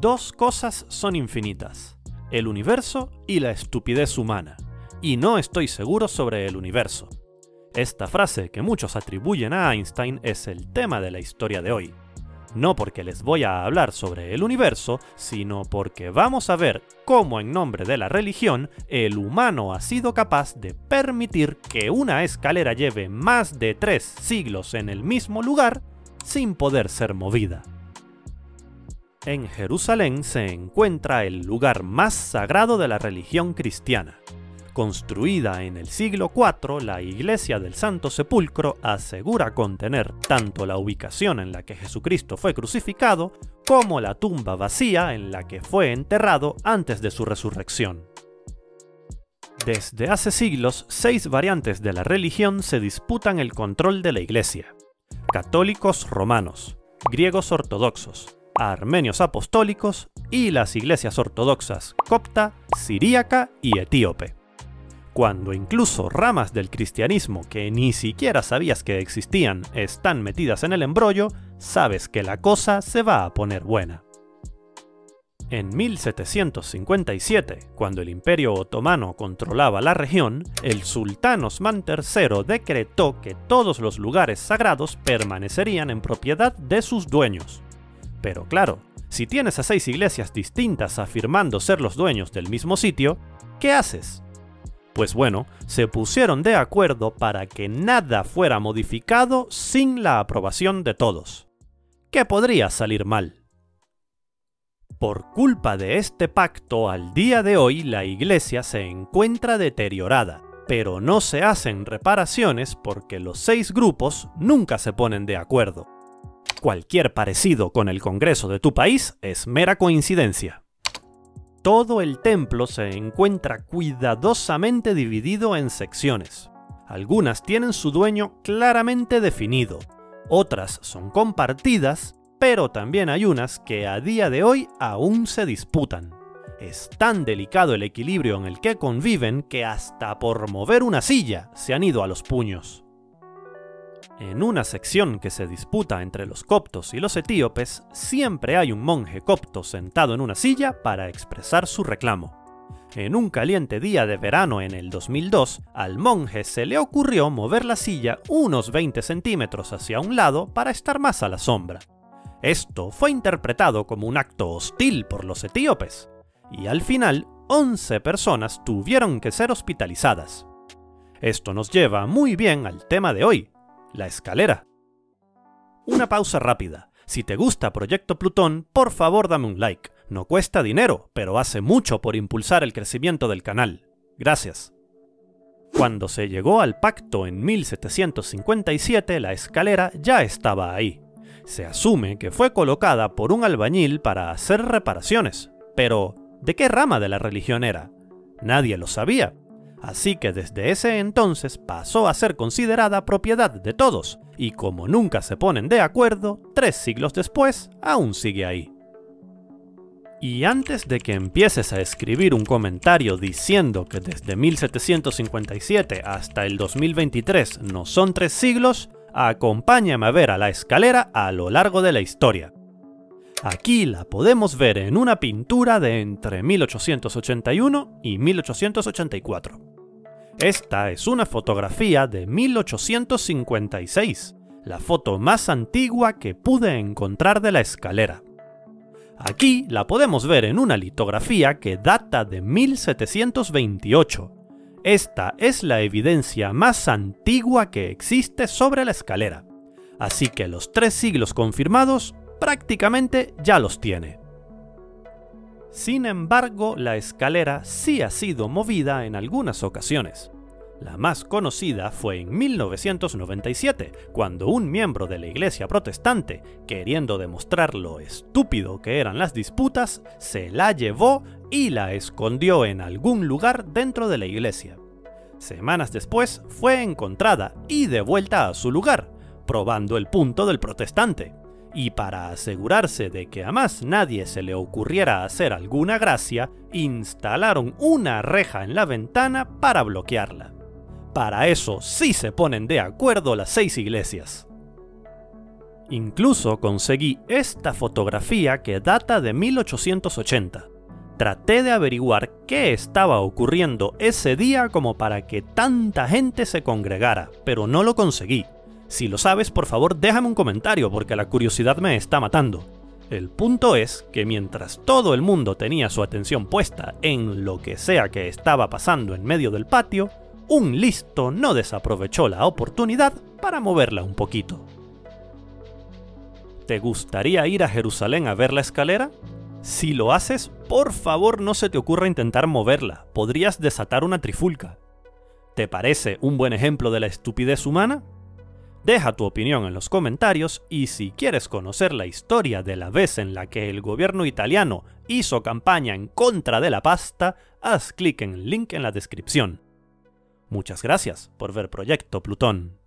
Dos cosas son infinitas, el universo y la estupidez humana, y no estoy seguro sobre el universo. Esta frase que muchos atribuyen a Einstein es el tema de la historia de hoy. No porque les voy a hablar sobre el universo, sino porque vamos a ver cómo en nombre de la religión el humano ha sido capaz de permitir que una escalera lleve más de tres siglos en el mismo lugar sin poder ser movida. En Jerusalén se encuentra el lugar más sagrado de la religión cristiana, Construida en el siglo IV, la iglesia del Santo Sepulcro asegura contener tanto la ubicación en la que Jesucristo fue crucificado, como la tumba vacía en la que fue enterrado antes de su resurrección. Desde hace siglos, seis variantes de la religión se disputan el control de la iglesia. Católicos romanos, griegos ortodoxos, armenios apostólicos y las iglesias ortodoxas copta, siríaca y etíope cuando incluso ramas del cristianismo que ni siquiera sabías que existían están metidas en el embrollo, sabes que la cosa se va a poner buena. En 1757, cuando el Imperio Otomano controlaba la región, el sultán Osman III decretó que todos los lugares sagrados permanecerían en propiedad de sus dueños. Pero claro, si tienes a seis iglesias distintas afirmando ser los dueños del mismo sitio, ¿qué haces? Pues bueno, se pusieron de acuerdo para que nada fuera modificado sin la aprobación de todos. ¿Qué podría salir mal? Por culpa de este pacto, al día de hoy la iglesia se encuentra deteriorada, pero no se hacen reparaciones porque los seis grupos nunca se ponen de acuerdo. Cualquier parecido con el Congreso de tu país es mera coincidencia. Todo el templo se encuentra cuidadosamente dividido en secciones. Algunas tienen su dueño claramente definido, otras son compartidas, pero también hay unas que a día de hoy aún se disputan. Es tan delicado el equilibrio en el que conviven que hasta por mover una silla se han ido a los puños. En una sección que se disputa entre los coptos y los etíopes, siempre hay un monje copto sentado en una silla para expresar su reclamo. En un caliente día de verano en el 2002, al monje se le ocurrió mover la silla unos 20 centímetros hacia un lado para estar más a la sombra. Esto fue interpretado como un acto hostil por los etíopes, y al final 11 personas tuvieron que ser hospitalizadas. Esto nos lleva muy bien al tema de hoy, la escalera. Una pausa rápida. Si te gusta Proyecto Plutón, por favor dame un like. No cuesta dinero, pero hace mucho por impulsar el crecimiento del canal. Gracias. Cuando se llegó al pacto en 1757, la escalera ya estaba ahí. Se asume que fue colocada por un albañil para hacer reparaciones. Pero, ¿de qué rama de la religión era? Nadie lo sabía, así que desde ese entonces pasó a ser considerada propiedad de todos, y como nunca se ponen de acuerdo, tres siglos después aún sigue ahí. Y antes de que empieces a escribir un comentario diciendo que desde 1757 hasta el 2023 no son tres siglos, acompáñame a ver a la escalera a lo largo de la historia. Aquí la podemos ver en una pintura de entre 1881 y 1884. Esta es una fotografía de 1856, la foto más antigua que pude encontrar de la escalera. Aquí la podemos ver en una litografía que data de 1728. Esta es la evidencia más antigua que existe sobre la escalera. Así que los tres siglos confirmados prácticamente ya los tiene. Sin embargo, la escalera sí ha sido movida en algunas ocasiones. La más conocida fue en 1997, cuando un miembro de la iglesia protestante, queriendo demostrar lo estúpido que eran las disputas, se la llevó y la escondió en algún lugar dentro de la iglesia. Semanas después fue encontrada y devuelta a su lugar, probando el punto del protestante y para asegurarse de que a más nadie se le ocurriera hacer alguna gracia, instalaron una reja en la ventana para bloquearla. Para eso sí se ponen de acuerdo las seis iglesias. Incluso conseguí esta fotografía que data de 1880. Traté de averiguar qué estaba ocurriendo ese día como para que tanta gente se congregara, pero no lo conseguí. Si lo sabes, por favor déjame un comentario porque la curiosidad me está matando. El punto es que mientras todo el mundo tenía su atención puesta en lo que sea que estaba pasando en medio del patio, un listo no desaprovechó la oportunidad para moverla un poquito. ¿Te gustaría ir a Jerusalén a ver la escalera? Si lo haces, por favor no se te ocurra intentar moverla, podrías desatar una trifulca. ¿Te parece un buen ejemplo de la estupidez humana? Deja tu opinión en los comentarios y si quieres conocer la historia de la vez en la que el gobierno italiano hizo campaña en contra de la pasta, haz clic en el link en la descripción. Muchas gracias por ver Proyecto Plutón.